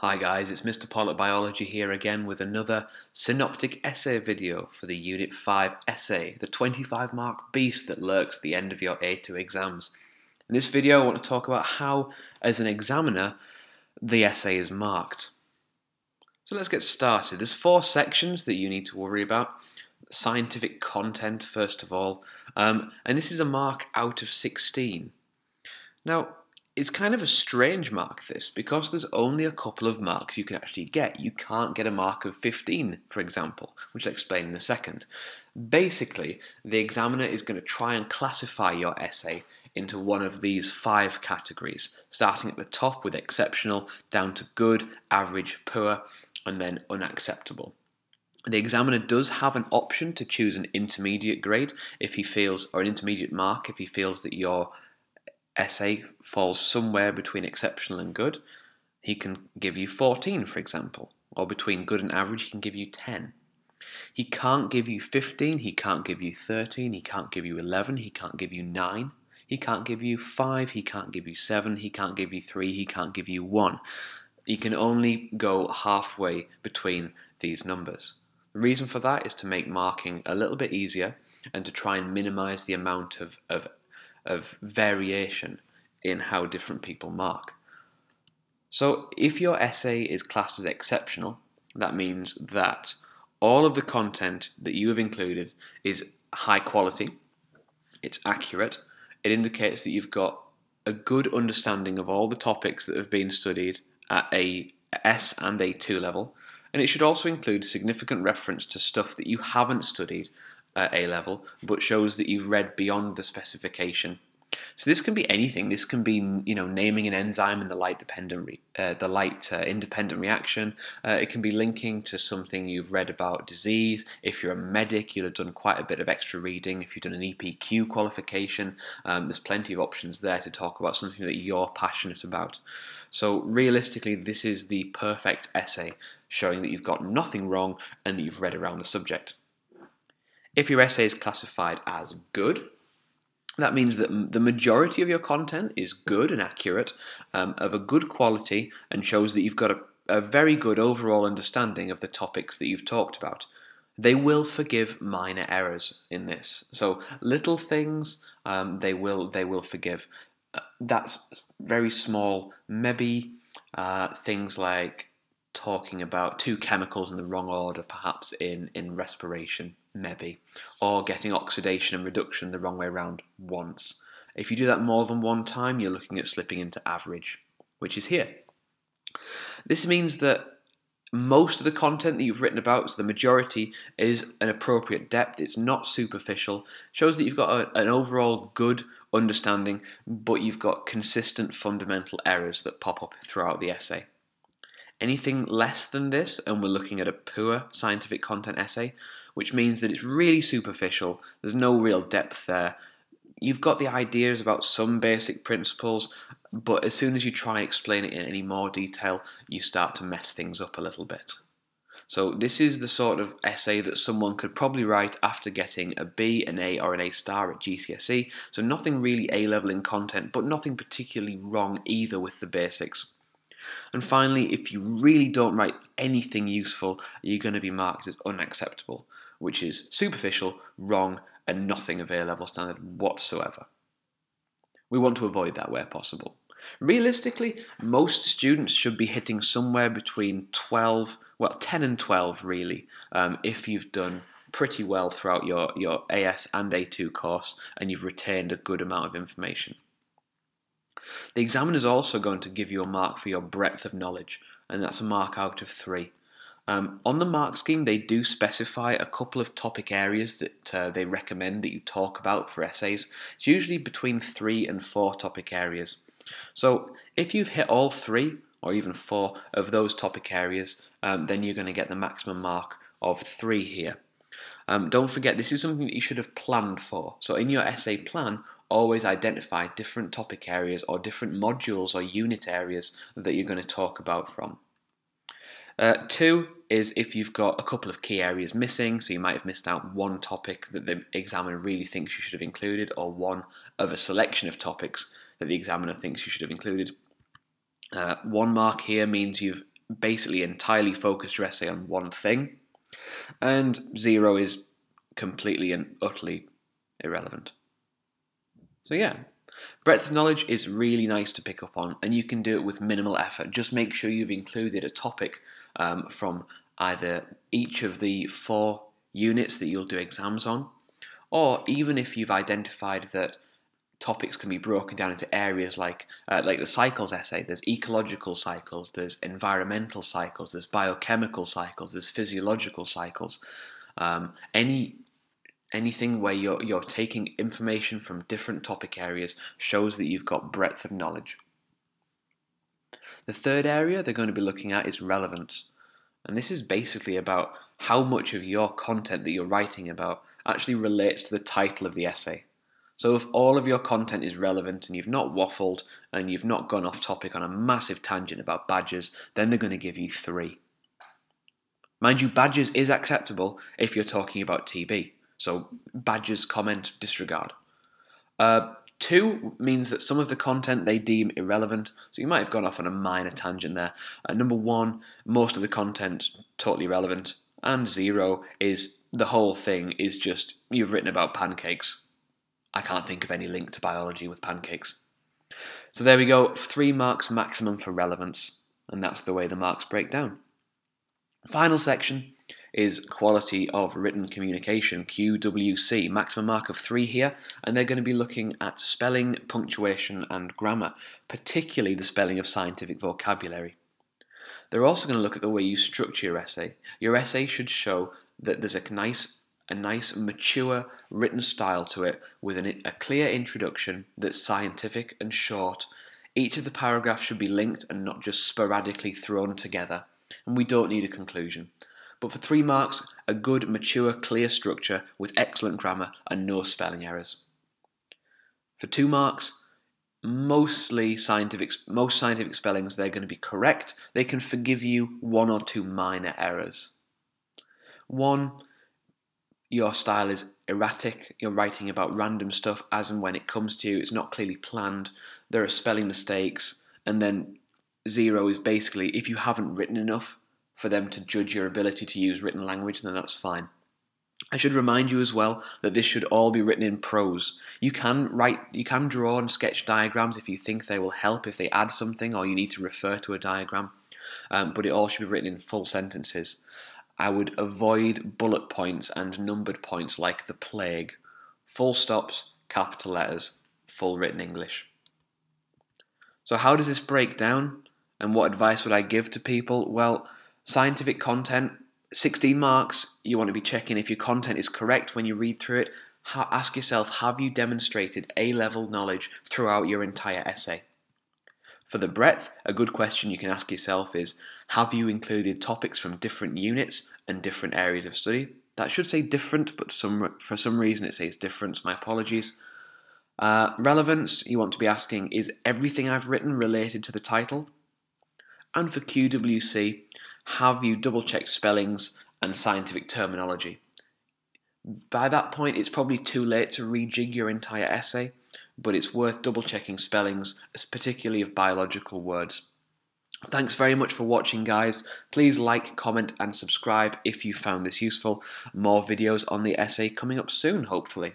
Hi guys, it's Mr. Pollock Biology here again with another synoptic essay video for the Unit 5 essay, the 25 mark beast that lurks at the end of your A2 exams. In this video I want to talk about how, as an examiner, the essay is marked. So let's get started. There's four sections that you need to worry about. Scientific content, first of all, um, and this is a mark out of 16. Now, it's kind of a strange mark, this, because there's only a couple of marks you can actually get. You can't get a mark of 15, for example, which I'll explain in a second. Basically, the examiner is going to try and classify your essay into one of these five categories, starting at the top with exceptional, down to good, average, poor, and then unacceptable. The examiner does have an option to choose an intermediate grade if he feels, or an intermediate mark if he feels that your essay falls somewhere between exceptional and good, he can give you 14, for example, or between good and average, he can give you 10. He can't give you 15, he can't give you 13, he can't give you 11, he can't give you 9, he can't give you 5, he can't give you 7, he can't give you 3, he can't give you 1. He can only go halfway between these numbers. The reason for that is to make marking a little bit easier and to try and minimize the amount of, of of variation in how different people mark. So if your essay is classed as exceptional, that means that all of the content that you have included is high quality, it's accurate, it indicates that you've got a good understanding of all the topics that have been studied at a S and A2 level, and it should also include significant reference to stuff that you haven't studied at A level, but shows that you've read beyond the specification. So this can be anything. This can be, you know, naming an enzyme in the light dependent, re- uh, the light uh, independent reaction. Uh, it can be linking to something you've read about disease. If you're a medic, you'll have done quite a bit of extra reading. If you've done an EPQ qualification, um, there's plenty of options there to talk about something that you're passionate about. So realistically, this is the perfect essay showing that you've got nothing wrong and that you've read around the subject. If your essay is classified as good, that means that the majority of your content is good and accurate, um, of a good quality, and shows that you've got a, a very good overall understanding of the topics that you've talked about. They will forgive minor errors in this. So little things um, they will they will forgive. Uh, that's very small. Maybe uh, things like talking about two chemicals in the wrong order, perhaps in, in respiration, maybe, or getting oxidation and reduction the wrong way around once. If you do that more than one time, you're looking at slipping into average, which is here. This means that most of the content that you've written about, so the majority, is an appropriate depth. It's not superficial. Shows that you've got a, an overall good understanding, but you've got consistent fundamental errors that pop up throughout the essay. Anything less than this, and we're looking at a poor scientific content essay, which means that it's really superficial, there's no real depth there. You've got the ideas about some basic principles, but as soon as you try and explain it in any more detail, you start to mess things up a little bit. So this is the sort of essay that someone could probably write after getting a B, an A, or an A star at GCSE. So nothing really A level in content, but nothing particularly wrong either with the basics. And finally, if you really don't write anything useful, you're going to be marked as unacceptable, which is superficial, wrong, and nothing of A level standard whatsoever. We want to avoid that where possible. Realistically, most students should be hitting somewhere between 12, well, 10 and 12 really, um, if you've done pretty well throughout your, your AS and A2 course and you've retained a good amount of information. The examiner is also going to give you a mark for your breadth of knowledge, and that's a mark out of three. Um, on the mark scheme, they do specify a couple of topic areas that uh, they recommend that you talk about for essays. It's usually between three and four topic areas. So if you've hit all three, or even four of those topic areas, um, then you're going to get the maximum mark of three here. Um, don't forget, this is something that you should have planned for. So in your essay plan, always identify different topic areas or different modules or unit areas that you're going to talk about from. Uh, two is if you've got a couple of key areas missing, so you might have missed out one topic that the examiner really thinks you should have included, or one of a selection of topics that the examiner thinks you should have included. Uh, one mark here means you've basically entirely focused your essay on one thing, and zero is completely and utterly irrelevant. So, yeah, breadth of knowledge is really nice to pick up on, and you can do it with minimal effort. Just make sure you've included a topic um, from either each of the four units that you'll do exams on, or even if you've identified that topics can be broken down into areas like uh, like the cycles essay. There's ecological cycles, there's environmental cycles, there's biochemical cycles, there's physiological cycles. Um, any anything where you're you're taking information from different topic areas shows that you've got breadth of knowledge. The third area they're going to be looking at is relevance. And this is basically about how much of your content that you're writing about actually relates to the title of the essay. So if all of your content is relevant and you've not waffled and you've not gone off topic on a massive tangent about badges, then they're going to give you three. Mind you, badges is acceptable if you're talking about TB. So badges, comment, disregard. Uh, two means that some of the content they deem irrelevant. So you might have gone off on a minor tangent there. Uh, number one, most of the content totally relevant. And zero is the whole thing is just you've written about pancakes. I can't think of any link to biology with pancakes. So there we go, three marks maximum for relevance, and that's the way the marks break down. Final section is quality of written communication, QWC, maximum mark of three here, and they're going to be looking at spelling, punctuation, and grammar, particularly the spelling of scientific vocabulary. They're also going to look at the way you structure your essay. Your essay should show that there's a nice a nice, mature, written style to it with an, a clear introduction that's scientific and short. Each of the paragraphs should be linked and not just sporadically thrown together, and we don't need a conclusion. But for three marks, a good, mature, clear structure with excellent grammar and no spelling errors. For two marks, mostly scientific most scientific spellings they're going to be correct. They can forgive you one or two minor errors. One, your style is erratic, you're writing about random stuff as and when it comes to you, it's not clearly planned, there are spelling mistakes, and then zero is basically if you haven't written enough for them to judge your ability to use written language, then that's fine. I should remind you as well that this should all be written in prose. You can write, you can draw and sketch diagrams if you think they will help, if they add something, or you need to refer to a diagram. Um, but it all should be written in full sentences. I would avoid bullet points and numbered points like the plague. Full stops, capital letters, full written English. So, how does this break down? And what advice would I give to people? Well, scientific content, 16 marks. You want to be checking if your content is correct when you read through it. ask yourself have you demonstrated A level knowledge throughout your entire essay? For the breadth, a good question you can ask yourself is Have you included topics from different units and different areas of study? That should say different, but some, for some reason it says difference, my apologies. Uh, relevance, you want to be asking Is everything I've written related to the title? And for QWC, have you double checked spellings and scientific terminology? By that point, it's probably too late to rejig your entire essay but it's worth double checking spellings, particularly of biological words. Thanks very much for watching, guys. Please like, comment, and subscribe if you found this useful. More videos on the essay coming up soon, hopefully.